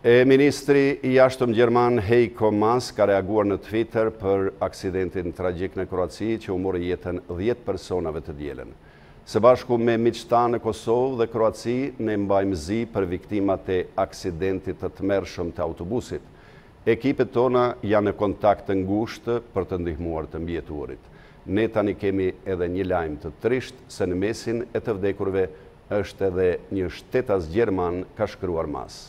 E ministri i jashtëm gjerman Heiko Maas ka reaguar në Twitter për aksidentin tragjik në Kroaci që u mori jetën dhjetë personave të dielën. Së bashku me miqtë tanë në Kosovë dhe Kroaci, ne mbajmë zi për viktimat e aksidentit të tmerrshëm të autobusit. Ekipet tona janë në kontakt të ngushtë për të ndihmuar të mbijetuarit. Ne tani kemi edhe një lajm të trishtë se në mesin e të vdekurve Është edhe një shtetas gjerman, ka shkruar Maas.